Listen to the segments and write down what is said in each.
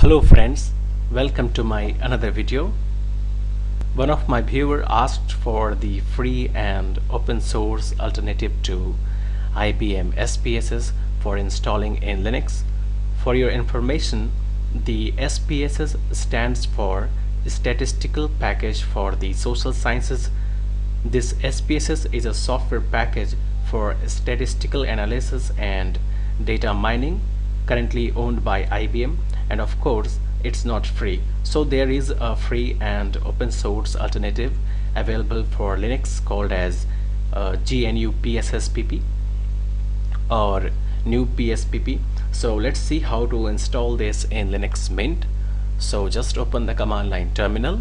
Hello friends, welcome to my another video. One of my viewer asked for the free and open source alternative to IBM SPSS for installing in Linux. For your information, the SPSS stands for Statistical Package for the Social Sciences. This SPSS is a software package for statistical analysis and data mining currently owned by IBM and of course it's not free. So there is a free and open source alternative available for Linux called as uh, GNU PSSPP or new PSPP so let's see how to install this in Linux Mint. So just open the command line terminal.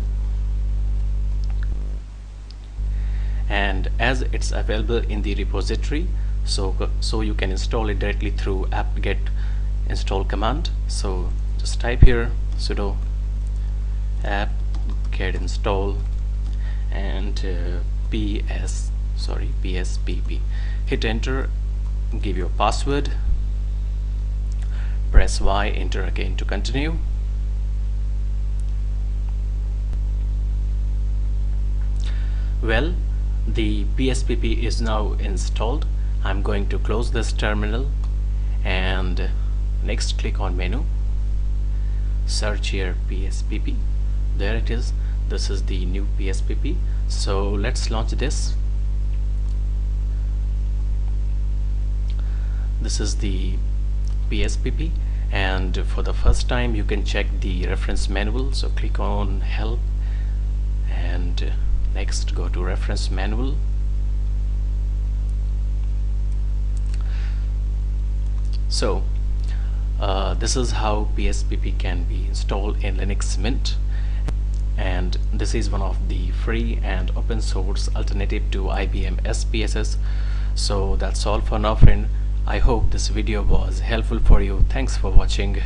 And as it's available in the repository so so you can install it directly through apt-get install command. So just type here sudo apt-get install and uh, ps sorry pspp hit enter give your password. Press y enter again to continue. Well the PSPP is now installed. I'm going to close this terminal and next click on menu search here PSPP there it is. This is the new PSPP so let's launch this. This is the PSPP and for the first time you can check the reference manual. So click on help. And next go to reference manual. So uh, this is how PSPP can be installed in Linux Mint. And this is one of the free and open source alternative to IBM SPSS so that's all for now friend. I hope this video was helpful for you. Thanks for watching